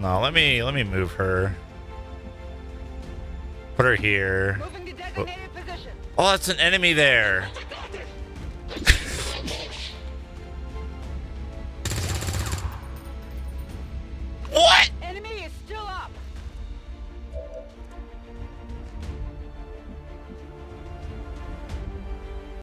No, let me let me move her. Put her here. Oh, that's an enemy there.